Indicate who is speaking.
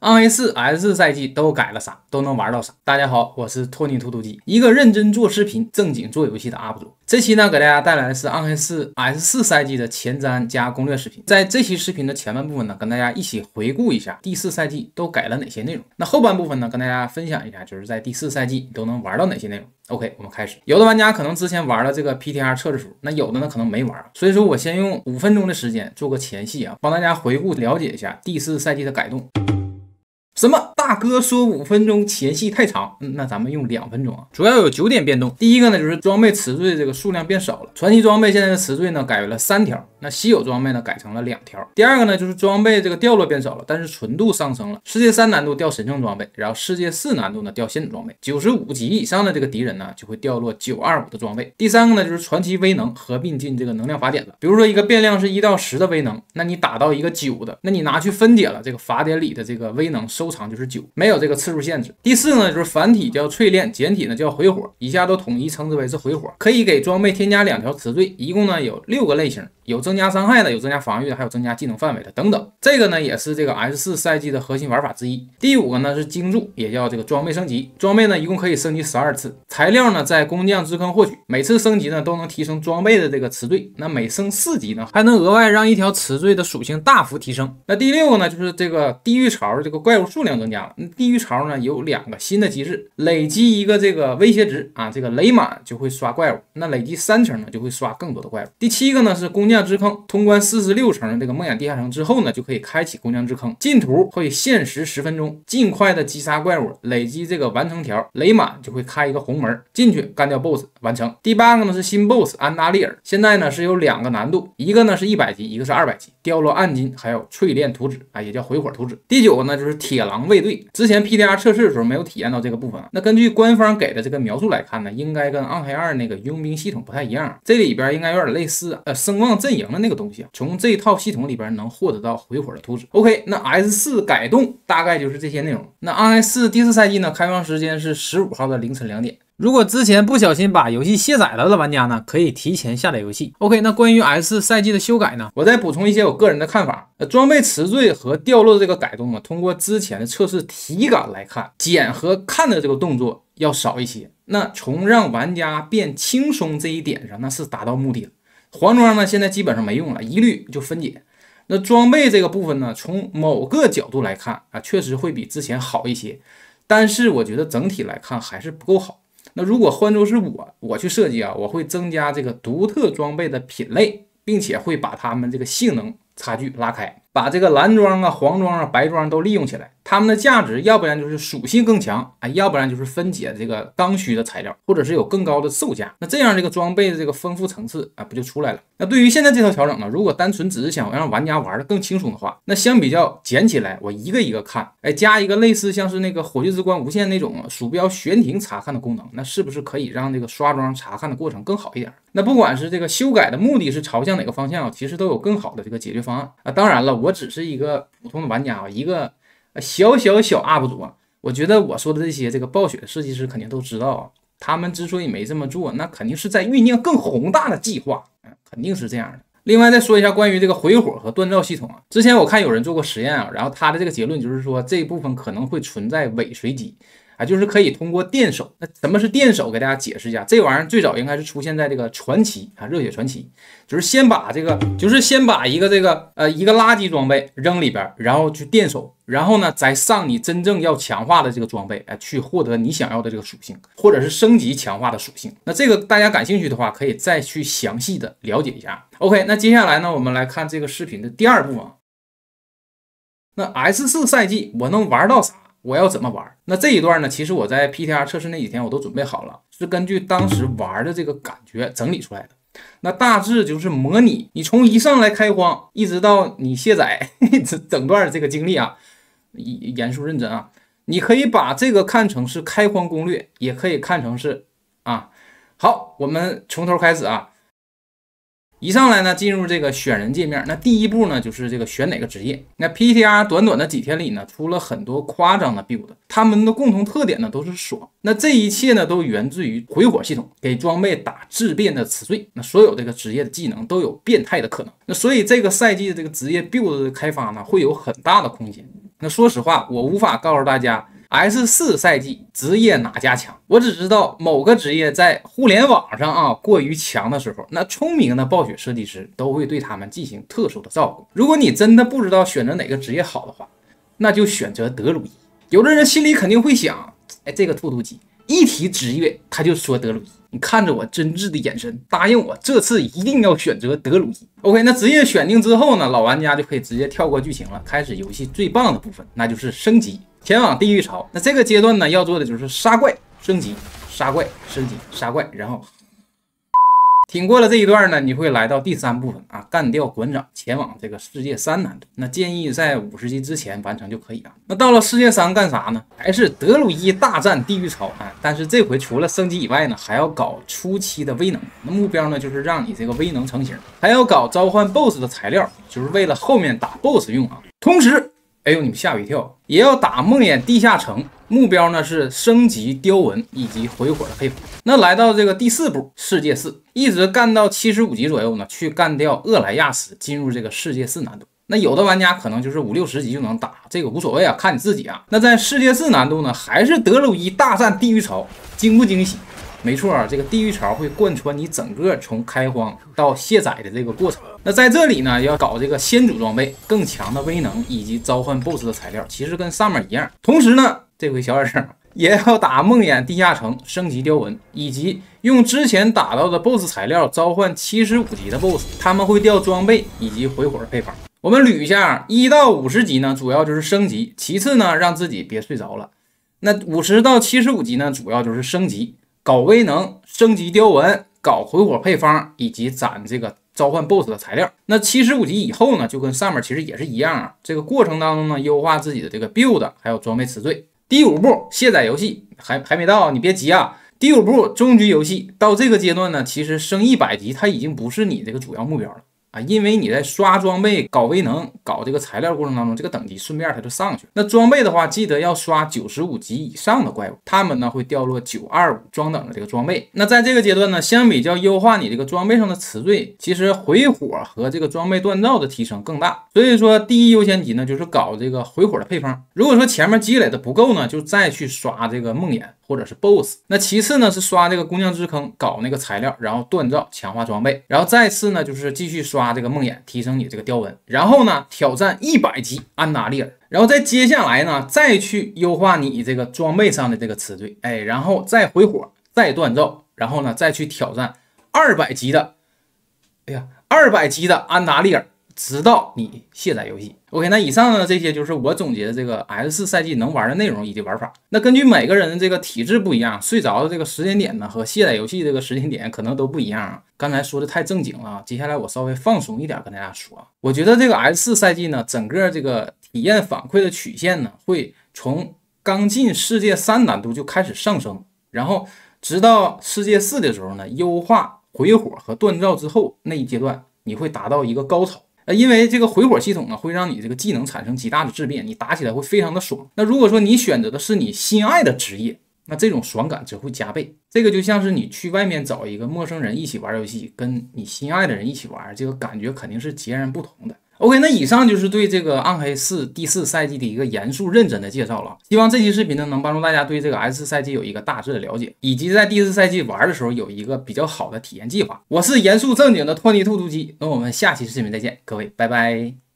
Speaker 1: 暗黑四、S 四赛季都改了啥？都能玩到啥？大家好，我是托尼突突鸡，一个认真做视频、正经做游戏的 UP 主。这期呢，给大家带来的是暗黑四、S 四赛季的前瞻加攻略视频。在这期视频的前半部分呢，跟大家一起回顾一下第四赛季都改了哪些内容。那后半部分呢，跟大家分享一下，就是在第四赛季都能玩到哪些内容。OK，我们开始。有的玩家可能之前玩了这个 PTR 测试服，那有的呢可能没玩，所以说我先用五分钟的时间做个前戏啊，帮大家回顾了解一下第四赛季的改动。什么？大哥说五分钟前戏太长，嗯，那咱们用两分钟啊。主要有九点变动。第一个呢，就是装备词缀这个数量变少了。传奇装备现在的词缀呢改为了三条，那稀有装备呢改成了两条。第二个呢，就是装备这个掉落变少了，但是纯度上升了。世界三难度掉神圣装备，然后世界四难度呢掉现种装备。九十五级以上的这个敌人呢就会掉落九二五的装备。第三个呢，就是传奇威能合并进这个能量法典了。比如说一个变量是一到十的威能，那你打到一个九的，那你拿去分解了这个法典里的这个威能，收藏就是九。没有这个次数限制。第四呢，就是繁体叫淬炼，简体呢叫回火，以下都统一称之为是回火。可以给装备添加两条词缀，一共呢有六个类型，有增加伤害的，有增加防御的，还有增加技能范围的等等。这个呢也是这个 S 四赛季的核心玩法之一。第五个呢是精铸，也叫这个装备升级。装备呢一共可以升级十二次，材料呢在工匠之坑获取，每次升级呢都能提升装备的这个词缀。那每升四级呢还能额外让一条词缀的属性大幅提升。那第六个呢就是这个地狱槽这个怪物数量增加了。地狱槽呢有两个新的机制，累积一个这个威胁值啊，这个雷满就会刷怪物，那累积三层呢就会刷更多的怪物。第七个呢是工匠之坑，通关四十六层这个梦魇地下城之后呢，就可以开启工匠之坑，进图会限时十分钟，尽快的击杀怪物，累积这个完成条，雷满就会开一个红门，进去干掉 BOSS 完成。第八个呢是新 BOSS 安达利尔，现在呢是有两个难度，一个呢是一百级，一个是二百级，掉落暗金还有淬炼图纸啊，也叫回火图纸。第九个呢就是铁狼卫队，之前 PDR 测试的时候没有体验到这个部分啊，那根据官方给的这个描述来看呢，应该跟暗黑二那个佣兵系统不太一样，这里边应该有点类似呃声望这阵营的那个东西啊，从这套系统里边能获得到回火的图纸。OK，那 S 四改动大概就是这些内容。那暗黑四第四赛季呢，开放时间是十五号的凌晨两点。如果之前不小心把游戏卸载了的玩家呢，可以提前下载游戏。OK，那关于 S 赛季的修改呢，我再补充一些我个人的看法。装备词缀和掉落这个改动啊，通过之前的测试体感来看，捡和看的这个动作要少一些。那从让玩家变轻松这一点上，那是达到目的了。黄装呢，现在基本上没用了，一律就分解。那装备这个部分呢，从某个角度来看啊，确实会比之前好一些，但是我觉得整体来看还是不够好。那如果换作是我，我去设计啊，我会增加这个独特装备的品类，并且会把它们这个性能差距拉开，把这个蓝装啊、黄装啊、白装都利用起来。它们的价值，要不然就是属性更强啊，要不然就是分解这个刚需的材料，或者是有更高的售价。那这样这个装备的这个丰富层次啊，不就出来了？那对于现在这套调整呢，如果单纯只是想让玩家玩的更轻松的话，那相比较捡起来，我一个一个看，哎，加一个类似像是那个火炬之光无限那种鼠标悬停查看的功能，那是不是可以让这个刷装查看的过程更好一点？那不管是这个修改的目的是朝向哪个方向，其实都有更好的这个解决方案啊。当然了，我只是一个普通的玩家啊，一个。小小小 UP 主啊，我觉得我说的这些，这个暴雪的设计师肯定都知道啊。他们之所以没这么做，那肯定是在酝酿更宏大的计划，嗯，肯定是这样的。另外再说一下关于这个回火和锻造系统啊，之前我看有人做过实验啊，然后他的这个结论就是说这一部分可能会存在尾随机。啊，就是可以通过电手。那什么是电手？给大家解释一下，这玩意儿最早应该是出现在这个传奇啊，热血传奇，就是先把这个，就是先把一个这个呃一个垃圾装备扔里边，然后去电手，然后呢再上你真正要强化的这个装备，哎，去获得你想要的这个属性，或者是升级强化的属性。那这个大家感兴趣的话，可以再去详细的了解一下。OK，那接下来呢，我们来看这个视频的第二部分。那 S 四赛季我能玩到啥？我要怎么玩？那这一段呢？其实我在 PTR 测试那几天我都准备好了，是根据当时玩的这个感觉整理出来的。那大致就是模拟你从一上来开荒，一直到你卸载整 整段的这个经历啊，严肃认真啊。你可以把这个看成是开荒攻略，也可以看成是啊。好，我们从头开始啊。一上来呢，进入这个选人界面，那第一步呢，就是这个选哪个职业。那 PTR 短短的几天里呢，出了很多夸张的 build，他们的共同特点呢都是爽。那这一切呢，都源自于回火系统，给装备打质变的词缀。那所有这个职业的技能都有变态的可能。那所以这个赛季的这个职业 build 的开发呢，会有很大的空间。那说实话，我无法告诉大家 S 四赛季职业哪家强，我只知道某个职业在互联网上啊过于强的时候，那聪明的暴雪设计师都会对他们进行特殊的照顾。如果你真的不知道选择哪个职业好的话，那就选择德鲁伊。有的人心里肯定会想，哎，这个兔兔鸡一提职业他就说德鲁伊。你看着我真挚的眼神，答应我这次一定要选择德鲁伊。OK，那职业选定之后呢，老玩家就可以直接跳过剧情了，开始游戏最棒的部分，那就是升级，前往地狱潮。那这个阶段呢，要做的就是杀怪、升级、杀怪、升级、杀怪，然后。挺过了这一段呢，你会来到第三部分啊，干掉馆长，前往这个世界三难度。那建议在五十级之前完成就可以了。那到了世界三干啥呢？还是德鲁伊大战地狱潮啊？但是这回除了升级以外呢，还要搞初期的威能。那目标呢，就是让你这个威能成型，还要搞召唤 BOSS 的材料，就是为了后面打 BOSS 用啊。同时。哎呦，你们吓我一跳！也要打梦魇地下城，目标呢是升级雕纹以及回火的配方。那来到这个第四步，世界四，一直干到七十五级左右呢，去干掉厄莱亚斯，进入这个世界四难度。那有的玩家可能就是五六十级就能打，这个无所谓啊，看你自己啊。那在世界四难度呢，还是德鲁伊大战地狱潮，惊不惊喜？没错啊，这个地狱潮会贯穿你整个从开荒到卸载的这个过程。那在这里呢，要搞这个先祖装备、更强的威能以及召唤 BOSS 的材料，其实跟上面一样。同时呢，这回小点声，也要打梦魇地下城、升级雕纹，以及用之前打到的 BOSS 材料召唤七十五级的 BOSS，他们会掉装备以及回火配方。我们捋一下，一到五十级呢，主要就是升级；其次呢，让自己别睡着了。那五十到七十五级呢，主要就是升级。搞威能升级雕纹，搞回火配方，以及攒这个召唤 BOSS 的材料。那七十五级以后呢，就跟上面其实也是一样啊。这个过程当中呢，优化自己的这个 build，还有装备词缀。第五步卸载游戏还还没到，你别急啊。第五步终局游戏到这个阶段呢，其实升一百级它已经不是你这个主要目标了。啊，因为你在刷装备、搞威能、搞这个材料过程当中，这个等级顺便它就上去。那装备的话，记得要刷九十五级以上的怪物，他们呢会掉落九二五装等的这个装备。那在这个阶段呢，相比较优化你这个装备上的词缀，其实回火和这个装备锻造的提升更大。所以说，第一优先级呢就是搞这个回火的配方。如果说前面积累的不够呢，就再去刷这个梦魇。或者是 BOSS，那其次呢是刷这个工匠之坑搞那个材料，然后锻造强化装备，然后再次呢就是继续刷这个梦魇，提升你这个雕纹，然后呢挑战一百级安达利尔，然后再接下来呢再去优化你这个装备上的这个词缀，哎，然后再回火，再锻造，然后呢再去挑战二百级的，哎呀，二百级的安达利尔。直到你卸载游戏，OK，那以上呢这些就是我总结的这个 S 四赛季能玩的内容以及玩法。那根据每个人的这个体质不一样，睡着的这个时间点呢和卸载游戏这个时间点可能都不一样啊。刚才说的太正经了，接下来我稍微放松一点跟大家说。我觉得这个 S 四赛季呢，整个这个体验反馈的曲线呢，会从刚进世界三难度就开始上升，然后直到世界四的时候呢，优化回火和锻造之后那一阶段，你会达到一个高潮。呃，因为这个回火系统呢，会让你这个技能产生极大的质变，你打起来会非常的爽。那如果说你选择的是你心爱的职业，那这种爽感只会加倍。这个就像是你去外面找一个陌生人一起玩游戏，跟你心爱的人一起玩，这个感觉肯定是截然不同的。OK，那以上就是对这个暗黑四第四赛季的一个严肃认真的介绍了。希望这期视频呢能帮助大家对这个 S 四赛季有一个大致的了解，以及在第四赛季玩的时候有一个比较好的体验计划。我是严肃正经的托尼兔兔鸡，那我们下期视频再见，各位拜拜。